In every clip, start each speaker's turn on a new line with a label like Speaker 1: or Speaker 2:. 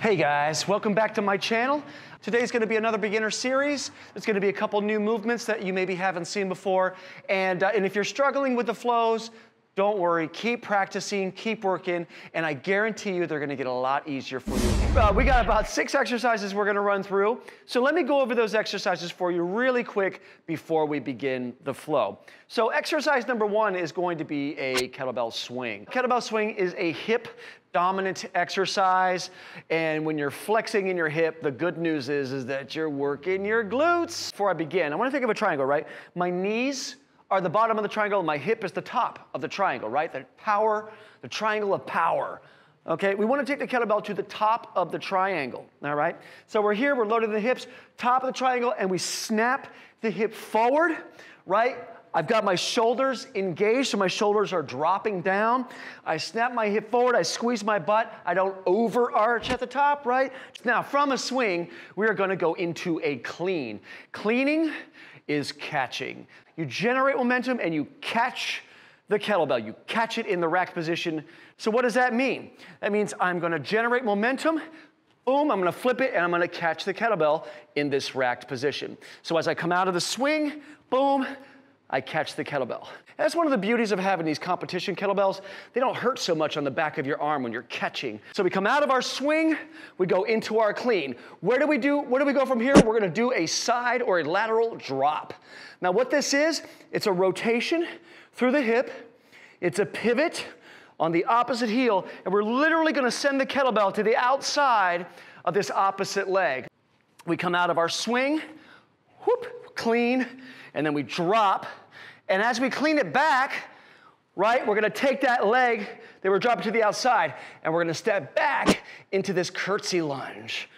Speaker 1: Hey guys, welcome back to my channel. Today's gonna be another beginner series. There's gonna be a couple new movements that you maybe haven't seen before. And, uh, and if you're struggling with the flows, don't worry, keep practicing, keep working, and I guarantee you they're gonna get a lot easier for you. Uh, we got about six exercises we're gonna run through. So let me go over those exercises for you really quick before we begin the flow. So exercise number one is going to be a kettlebell swing. Kettlebell swing is a hip dominant exercise. And when you're flexing in your hip, the good news is, is that you're working your glutes. Before I begin, I want to think of a triangle, right? My knees are the bottom of the triangle, my hip is the top of the triangle, right? The power, the triangle of power. Okay, we want to take the kettlebell to the top of the triangle, all right? So we're here, we're loaded the hips, top of the triangle, and we snap the hip forward, right? I've got my shoulders engaged, so my shoulders are dropping down. I snap my hip forward, I squeeze my butt. I don't overarch at the top, right? Now, from a swing, we are gonna go into a clean. Cleaning is catching. You generate momentum and you catch the kettlebell. You catch it in the rack position. So, what does that mean? That means I'm gonna generate momentum, boom, I'm gonna flip it and I'm gonna catch the kettlebell in this racked position. So, as I come out of the swing, boom, I catch the kettlebell. That's one of the beauties of having these competition kettlebells. They don't hurt so much on the back of your arm when you're catching. So we come out of our swing, we go into our clean. Where do we do, where do we go from here? We're gonna do a side or a lateral drop. Now what this is, it's a rotation through the hip, it's a pivot on the opposite heel, and we're literally gonna send the kettlebell to the outside of this opposite leg. We come out of our swing, whoop, clean, and then we drop. And as we clean it back, right, we're gonna take that leg that we're dropping to the outside and we're gonna step back into this curtsy lunge.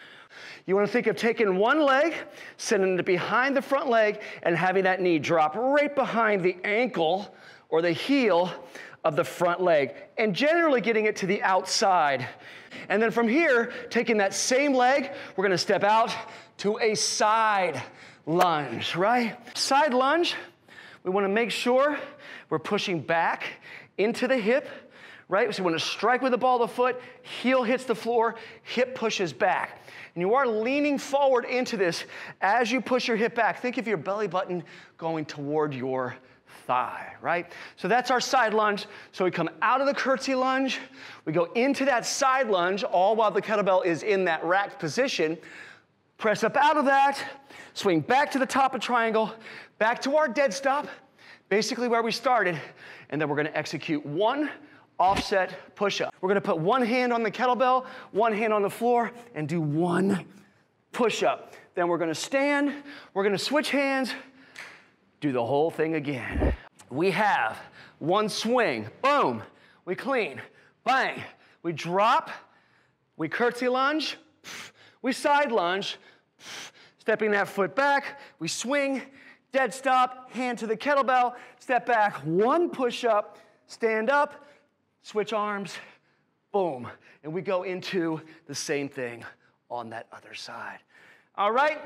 Speaker 1: You wanna think of taking one leg, sending it behind the front leg, and having that knee drop right behind the ankle or the heel of the front leg, and generally getting it to the outside. And then from here, taking that same leg, we're gonna step out to a side lunge, right? Side lunge, we wanna make sure we're pushing back into the hip, right? So we wanna strike with the ball of the foot, heel hits the floor, hip pushes back. And you are leaning forward into this as you push your hip back. Think of your belly button going toward your thigh, right? So that's our side lunge. So we come out of the curtsy lunge, we go into that side lunge, all while the kettlebell is in that racked position. Press up out of that, swing back to the top of triangle, back to our dead stop, basically where we started, and then we're gonna execute one offset push-up. We're gonna put one hand on the kettlebell, one hand on the floor, and do one push-up. Then we're gonna stand, we're gonna switch hands, do the whole thing again. We have one swing, boom, we clean, bang, we drop, we curtsy lunge, we side lunge, stepping that foot back, we swing, dead stop, hand to the kettlebell, step back, one push up, stand up, switch arms, boom. And we go into the same thing on that other side. All right?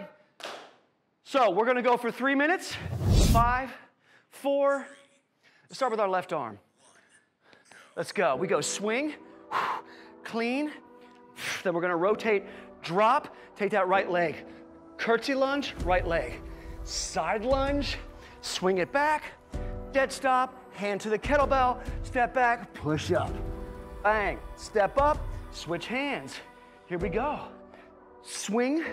Speaker 1: So we're gonna go for three minutes. Five, four. Start with our left arm. Let's go. We go swing, clean. Then we're gonna rotate drop, take that right leg. Curtsy lunge, right leg. Side lunge, swing it back, dead stop, hand to the kettlebell, step back, push up. Bang, step up, switch hands. Here we go. Swing,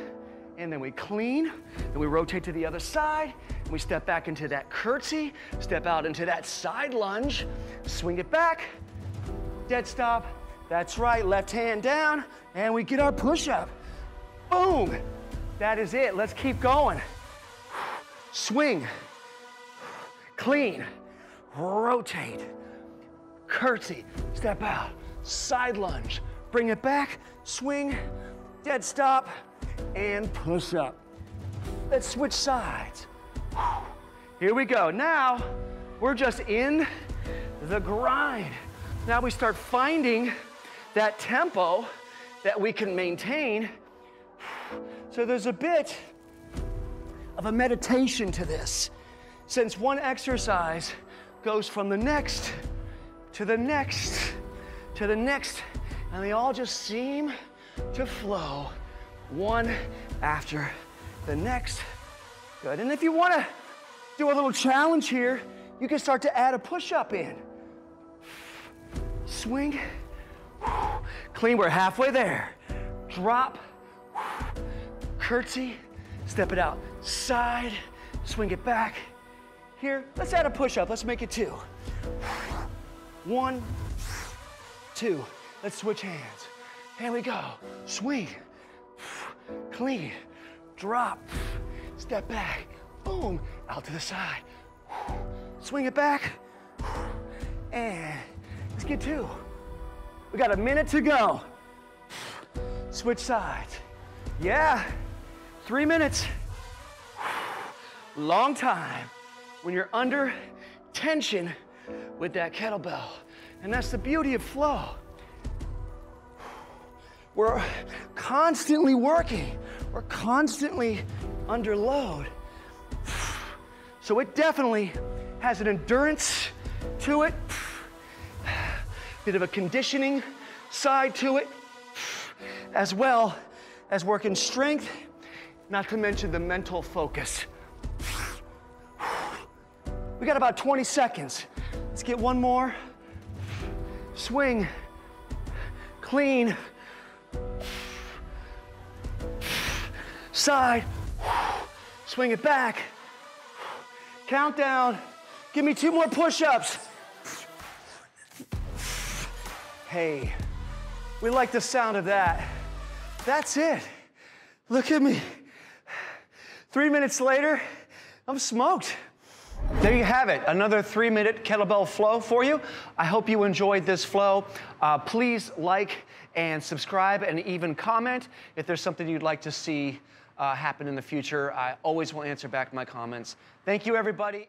Speaker 1: and then we clean, then we rotate to the other side, and we step back into that curtsy, step out into that side lunge, swing it back, dead stop, that's right, left hand down, and we get our push up. Boom. That is it. Let's keep going. Swing. Clean. Rotate. Curtsy. Step out. Side lunge. Bring it back. Swing. Dead stop. And push up. Let's switch sides. Here we go. Now, we're just in the grind. Now we start finding that tempo that we can maintain so there's a bit of a meditation to this, since one exercise goes from the next to the next to the next, and they all just seem to flow, one after the next. Good. And if you want to do a little challenge here, you can start to add a push up in. Swing, clean, we're halfway there. Drop, curtsy, step it out, side, swing it back. Here, let's add a push up, let's make it two. One, two. Let's switch hands. Here we go. Swing, clean, drop, step back, boom, out to the side. Swing it back, and let's get two. We got a minute to go. Switch sides. Yeah, three minutes. Long time when you're under tension with that kettlebell. And that's the beauty of flow. We're constantly working, we're constantly under load. So it definitely has an endurance to it, bit of a conditioning side to it, as well as working strength, not to mention the mental focus. We got about 20 seconds. Let's get one more. Swing, clean, side, swing it back, countdown. Give me two more push ups. Hey, we like the sound of that. That's it. Look at me. Three minutes later, I'm smoked. There you have it, another three minute kettlebell flow for you. I hope you enjoyed this flow. Uh, please like and subscribe and even comment if there's something you'd like to see uh, happen in the future. I always will answer back my comments. Thank you, everybody.